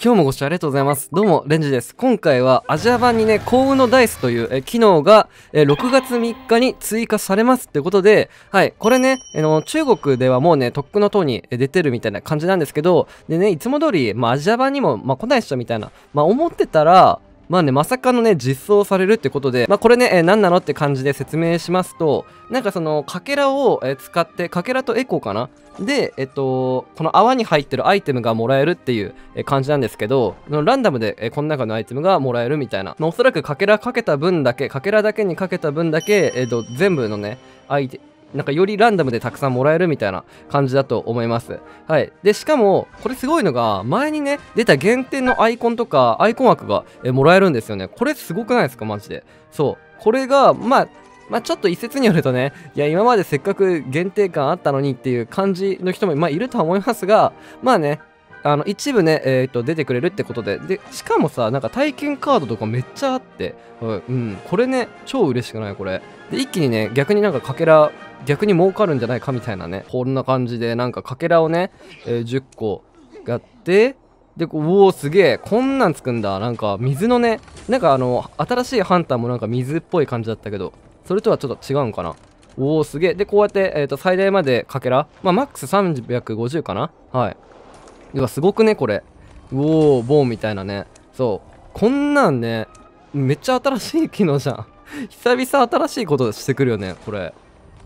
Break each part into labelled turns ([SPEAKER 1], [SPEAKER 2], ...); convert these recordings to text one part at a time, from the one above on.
[SPEAKER 1] 今日もご視聴ありがとうございます。どうも、レンジです。今回はアジア版にね、幸運のダイスというえ機能がえ6月3日に追加されますってことで、はい、これね、あの中国ではもうね、とっくの塔に出てるみたいな感じなんですけど、でね、いつも通り、まあ、アジア版にも、まあ、来ないっしょみたいな、まあ、思ってたら、まあね、まさかのね、実装されるってことで、まあこれね、えー、何なのって感じで説明しますと、なんかその、かけらを、えー、使って、かけらとエコーかな？で、えっと、この泡に入ってるアイテムがもらえるっていう感じなんですけど、ランダムでえこの中のアイテムがもらえるみたいな。まあ、おそらくかけらかけた分だけ、かけらだけにかけた分だけ、えっと、全部のね、なんかよりランダムでたくさんもらえるみたいな感じだと思います。はい。で、しかも、これすごいのが、前にね、出た限定のアイコンとか、アイコン枠がえもらえるんですよね。これすごくないですか？マジで。そう。これが、まあ、まあ、ちょっと一説によるとね、いや、今までせっかく限定感あったのにっていう感じの人も、まあ、いるとは思いますが、まあね、あの一部ね、えーと、出てくれるってことででしかもさなんか体験カードとかめっちゃあって、うん、これね超嬉しくない？これで一気にね逆になんかかけら逆に儲かるんじゃないかみたいなねこんな感じでなんかかけらをね、えー、10個やってでおおすげえこんなんつくんだ。なんか水のねなんかあの新しいハンターもなんか水っぽい感じだったけどそれとはちょっと違うんかな。おおすげえ。でこうやって、えーと、最大までかけらまあマックス350かな。はい。うわすごくねこれ。おおボーンみたいなね。そう。こんなんねめっちゃ新しい機能じゃん。久々新しいことしてくるよねこれ。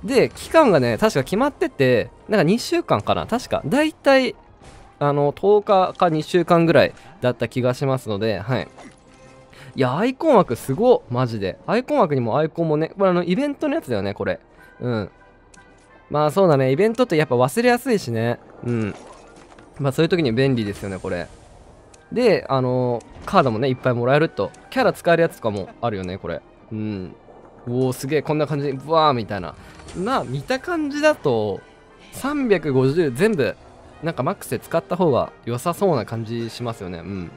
[SPEAKER 1] で期間がね確か決まっててなんか2週間かな。確か。だいたいあの10日か2週間ぐらいだった気がしますのではい。いやアイコン枠すごマジで。アイコン枠にもアイコンもねこれあのイベントのやつだよねこれ。うん。まあそうだね。イベントってやっぱ忘れやすいしね。うん。まあそういう時に便利ですよねこれ。であのー、カードもねいっぱいもらえると。キャラ使えるやつとかもあるよねこれ。うん。おおすげえこんな感じ。でブワーみたいな。まあ見た感じだと350全部なんかマックスで使った方が良さそうな感じしますよね。うん。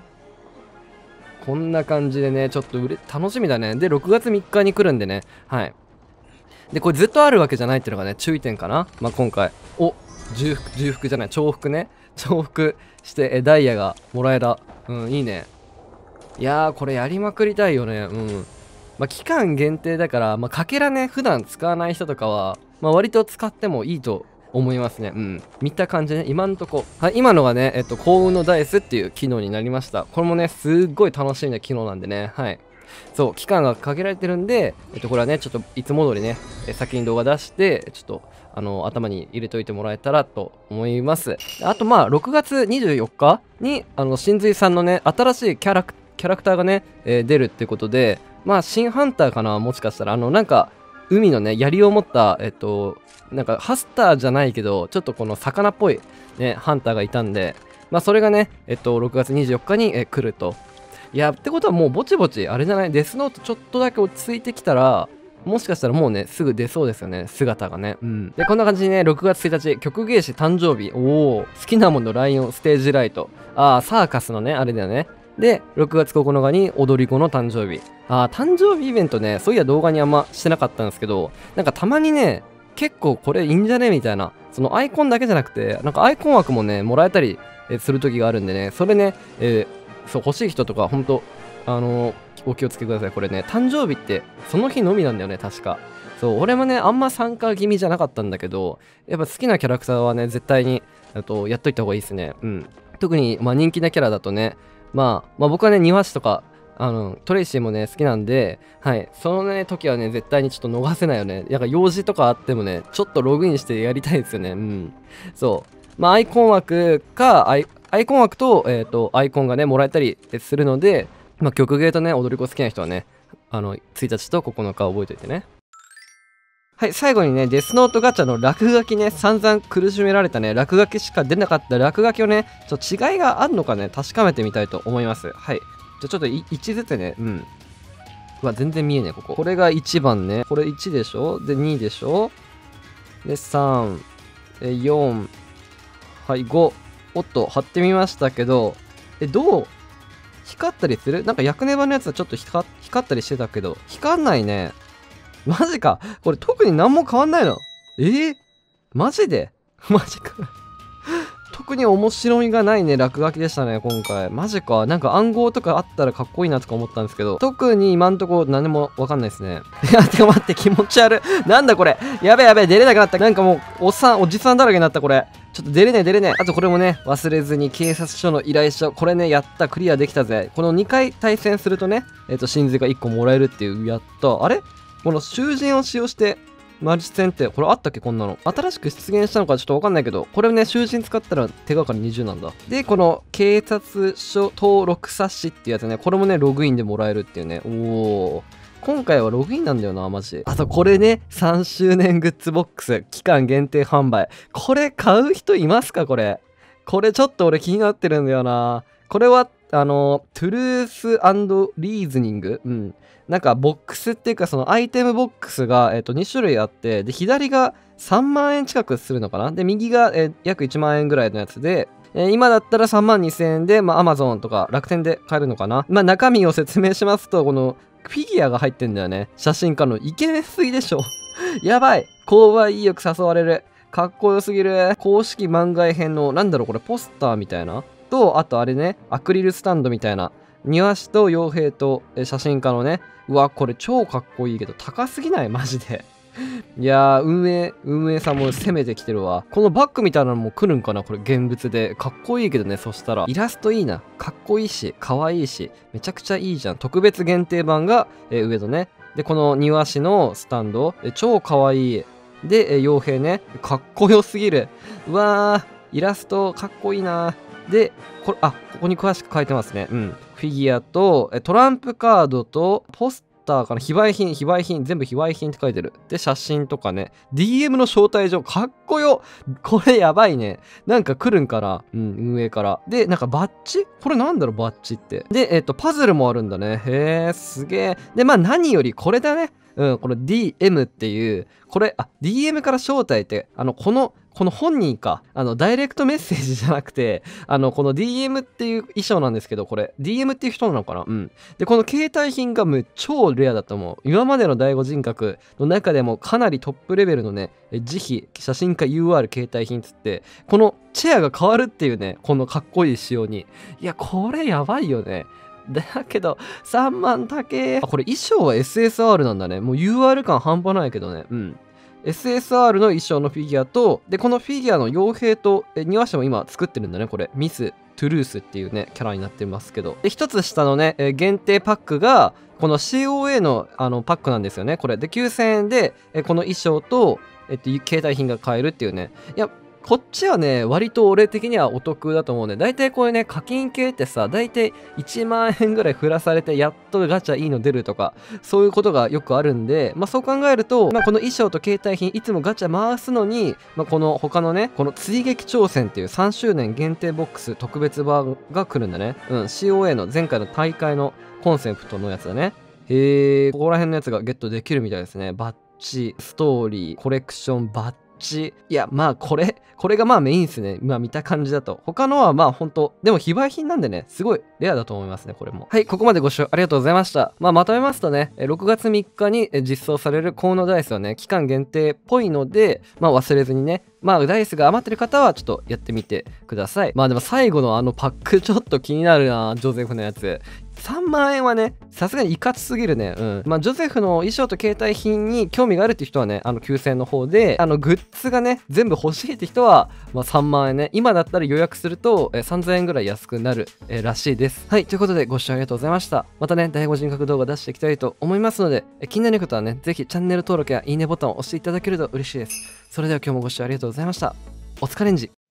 [SPEAKER 1] こんな感じでねちょっと楽しみだね。で6月3日に来るんでね。はい。でこれずっとあるわけじゃないっていうのがね注意点かな。まあ今回。お重複重複じゃない。重複ね。重複してえダイヤがもらえた。うんいいね。いやーこれやりまくりたいよね。うん。まあ、期間限定だから、まあ、かけらね、普段使わない人とかは、まあ、割と使ってもいいと思いますね。うん。見た感じね、今んとこ。はい、今のがね、えっと、幸運のダイスっていう機能になりました。これもね、すっごい楽しいな機能なんでね、はい。そう、期間が限られてるんで、えっと、これはね、ちょっといつも通りね、先に動画出して、ちょっと、あの、頭に入れといてもらえたらと思います。あと、まあ、6月24日に、あの、真髄さんのね、新しいキャラクキャラクターがね、えー、出るってことで、まあ、新ハンターかな、もしかしたら。あの、なんか、海のね、槍を持った、えっと、なんか、ハスターじゃないけど、ちょっとこの魚っぽい、ね、ハンターがいたんで、まあ、それがね、えっと、6月24日に、え来ると。いや、ってことはもう、ぼちぼち、あれじゃない？デスノートちょっとだけ落ち着いてきたら、もしかしたらもうね、すぐ出そうですよね、姿がね。うん。で、こんな感じにね、6月1日、曲芸師誕生日。おお好きなものライオン、ステージライト。ああ、サーカスのね、あれだよね。で、6月9日に踊り子の誕生日。ああ、誕生日イベントね、そういや動画にあんましてなかったんですけど、なんかたまにね、結構これいいんじゃねみたいな、そのアイコンだけじゃなくて、なんかアイコン枠もね、もらえたりする時があるんでね、それね、えー、そう、欲しい人とか、ほんと、あのー、お気をつけください。これね、誕生日ってその日のみなんだよね、確か。そう、俺もね、あんま参加気味じゃなかったんだけど、やっぱ好きなキャラクターはね、絶対に、とやっといた方がいいですね。うん。特に、まあ、人気なキャラだとね、まあ、まあ、僕はね、庭師とか、あの、トレイシーもね、好きなんで、はい、そのね、時はね、絶対にちょっと逃せないよね。なんか用事とかあってもね、ちょっとログインしてやりたいですよね。うん。そう。まあ、アイコン枠か、アイコン枠と、えっ、ー、と、アイコンがね、もらえたりするので、まあ、曲芸とね、踊り子好きな人はね、あの、1日と9日覚えておいてね。はい、最後にね、デスノートガチャの落書きね、散々苦しめられたね、落書きしか出なかった落書きをね、ちょっと違いがあるのかね、確かめてみたいと思います。はい。じゃあちょっと1ずつね、うん。うわ、全然見えねえ、ここ。これが1番ね。これ1でしょ？で、2でしょ？で、3、え、4、はい、5。おっと、貼ってみましたけど、え、どう？光ったりする？なんか、薬ネバのやつはちょっと光ったりしてたけど、光んないね。マジか。これ特に何も変わんないの。えー、マジで？マジか。特に面白みがないね、落書きでしたね、今回。マジか。なんか暗号とかあったらかっこいいなとか思ったんですけど、特に今んとこ何もわかんないですね。いや、てか待って、気持ち悪い。なんだこれ。やべやべ、出れなくなった。なんかもう、おっさん、おじさんだらけになった、これ。ちょっと出れねえ出れねえ。あとこれもね、忘れずに警察署の依頼書。これね、やった、クリアできたぜ。この2回対戦するとね、えっ、ー、と、真髄が1個もらえるっていう、やった。あれ？この囚人を使用して、マルチ戦って、これあったっけ？こんなの。新しく出現したのかちょっとわかんないけど、これね、囚人使ったら手がかり20なんだ。で、この警察署登録冊子っていうやつね、これもね、ログインでもらえるっていうね。おー。今回はログインなんだよな、マジ。あと、これね、3周年グッズボックス、期間限定販売。これ買う人いますか？これ。これちょっと俺気になってるんだよな。これは、あの、トゥルースリーズニングうん。なんかボックスっていうかそのアイテムボックスが、えー、と2種類あってで左が3万円近くするのかな？で右が、えー、約1万円ぐらいのやつでえー、今だったら3万2000円で、まあ、Amazon とか楽天で買えるのかな？まあ、中身を説明しますと、このフィギュアが入ってんだよね。写真家のイケメンすぎでしょ。やばい。購買意欲誘われる。かっこよすぎる。公式漫画編の、なんだろう、これ、ポスターみたいな？と、あとあれね、アクリルスタンドみたいな。庭師と傭兵と写真家のね、うわ、これ超かっこいいけど、高すぎない？マジで。いやー、運営、運営さんも攻めてきてるわ。このバッグみたいなのも来るんかな？これ現物で。かっこいいけどね、そしたら。イラストいいな。かっこいいし、かわいいし、めちゃくちゃいいじゃん。特別限定版が、えー、上とね。で、この庭師のスタンド、えー、超かわいい。で、えー、傭兵ね。かっこよすぎる。うわー、イラストかっこいいな。で、これ、あ、ここに詳しく書いてますね。うん。フィギュアと、トランプカードと、ポスターかな？非売品、非売品、全部非売品って書いてる。で、写真とかね。DM の招待状、かっこよこれやばいね。なんか来るんかな？うん、運営から。で、なんかバッジ？これなんだろう、バッジって。で、えっ、と、パズルもあるんだね。へえ、すげえ。で、まあ何よりこれだね。うん、この DM っていう、これ、あ、DM から招待って、あの、この、この本人か、あの、ダイレクトメッセージじゃなくて、あの、この DM っていう衣装なんですけど、これ、DM っていう人なのかな？うん。で、この携帯品がもう超レアだと思う。今までの第五人格の中でもかなりトップレベルのね、慈悲、写真家 UR 携帯品つって、このチェアが変わるっていうね、このかっこいい仕様に。いや、これやばいよね。だけど、3万高え。あ、これ衣装は SSR なんだね。もう UR 感半端ないけどね。うん。SSR の衣装のフィギュアと、で、このフィギュアの傭兵と、え、庭師も今作ってるんだね、これ。ミス、トゥルースっていうね、キャラになってますけど。で、一つ下のね、え限定パックが、この COA のあのパックなんですよね、これ。で、9000円で、えこの衣装と、えっと、携帯品が買えるっていうね。いや、こっちはね、割と俺的にはお得だと思うね。大体こういうね、課金系ってさ、大体1万円ぐらい振らされて、やっとガチャいいの出るとか、そういうことがよくあるんで、まあそう考えると、まあこの衣装と携帯品、いつもガチャ回すのに、まあこの他のね、この追撃挑戦っていう3周年限定ボックス特別版が来るんだね。うん、COA の前回の大会のコンセプトのやつだね。へえ、ここら辺のやつがゲットできるみたいですね。バッチ、ストーリー、コレクション、バッチち。いや、まあこれ、これがまあメインですね。まあ見た感じだと。他のはまあほんと、でも非売品なんでね、すごいレアだと思いますね、これも。はい、ここまでご視聴ありがとうございました。まあまとめますとね、6月3日に実装されるコウノダイスはね、期間限定っぽいので、まあ忘れずにね、まあダイスが余ってる方はちょっとやってみてください。まあでも最後のあのパック ちょっと気になるな、ジョゼフのやつ。3万円はね、さすがにいかつすぎるね。うん。まあ、ジョゼフの衣装と携帯品に興味があるって人はね、あの、9000円の方で、あの、グッズがね、全部欲しいって人は、まあ、3万円ね。今だったら予約すると、え、3000円ぐらい安くなる、え、らしいです。はい。ということで、ご視聴ありがとうございました。またね、第5人格動画出していきたいと思いますので、え、気になる方はね、ぜひチャンネル登録やいいねボタンを押していただけると嬉しいです。それでは今日もご視聴ありがとうございました。お疲れんじ。